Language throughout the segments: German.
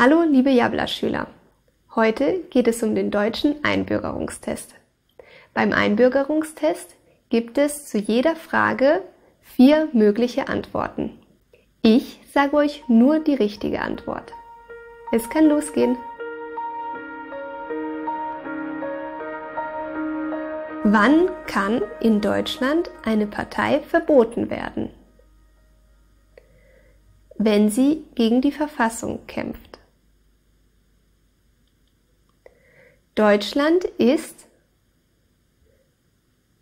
Hallo, liebe Jabla-Schüler. Heute geht es um den deutschen Einbürgerungstest. Beim Einbürgerungstest gibt es zu jeder Frage vier mögliche Antworten. Ich sage euch nur die richtige Antwort. Es kann losgehen. Wann kann in Deutschland eine Partei verboten werden? Wenn sie gegen die Verfassung kämpft. Deutschland ist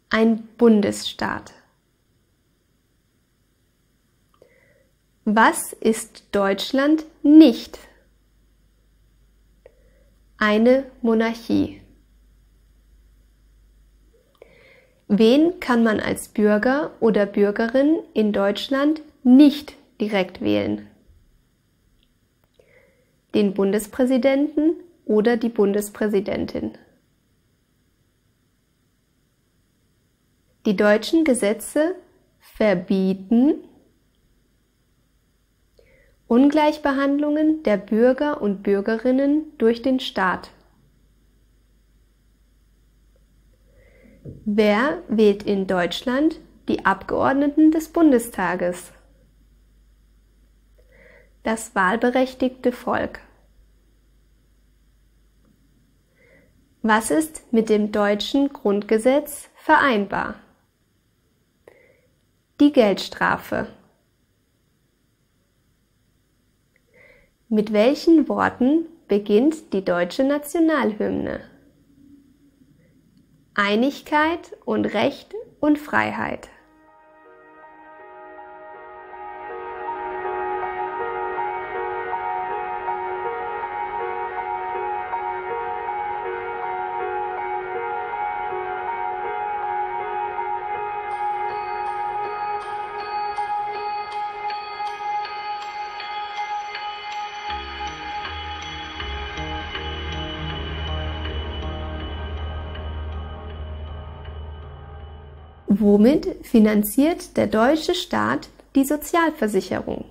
ein Bundesstaat. Was ist Deutschland nicht? Eine Monarchie. Wen kann man als Bürger oder Bürgerin in Deutschland nicht direkt wählen? Den Bundespräsidenten oder die Bundespräsidentin. Die deutschen Gesetze verbieten Ungleichbehandlungen der Bürger und Bürgerinnen durch den Staat. Wer wählt in Deutschland die Abgeordneten des Bundestages? Das wahlberechtigte Volk. Was ist mit dem deutschen Grundgesetz vereinbar? Die Geldstrafe. Mit welchen Worten beginnt die deutsche Nationalhymne? Einigkeit und Recht und Freiheit. Womit finanziert der deutsche Staat die Sozialversicherung?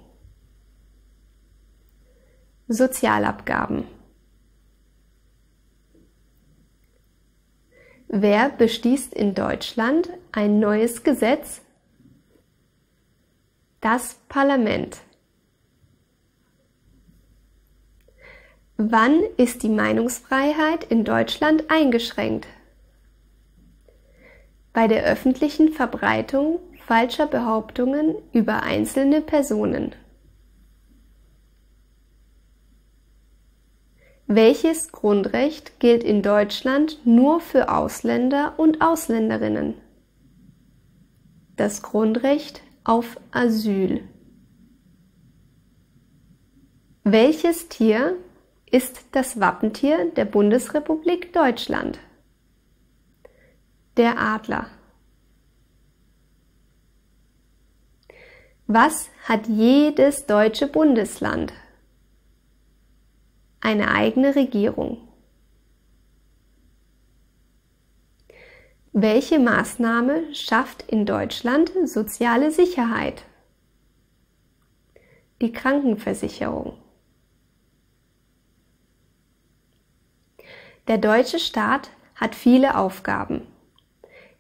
Sozialabgaben. Wer beschließt in Deutschland ein neues Gesetz? Das Parlament. Wann ist die Meinungsfreiheit in Deutschland eingeschränkt? Bei der öffentlichen Verbreitung falscher Behauptungen über einzelne Personen. Welches Grundrecht gilt in Deutschland nur für Ausländer und Ausländerinnen? Das Grundrecht auf Asyl. Welches Tier ist das Wappentier der Bundesrepublik Deutschland? Der Adler. Was hat jedes deutsche Bundesland? Eine eigene Regierung. Welche Maßnahme schafft in Deutschland soziale Sicherheit? Die Krankenversicherung. Der deutsche Staat hat viele Aufgaben.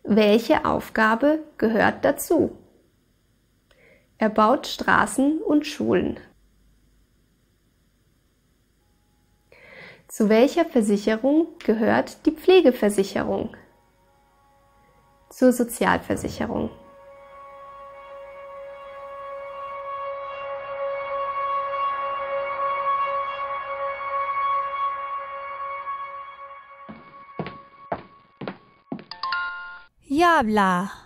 Welche Aufgabe gehört dazu? Er baut Straßen und Schulen. Zu welcher Versicherung gehört die Pflegeversicherung? Zur Sozialversicherung. y habla.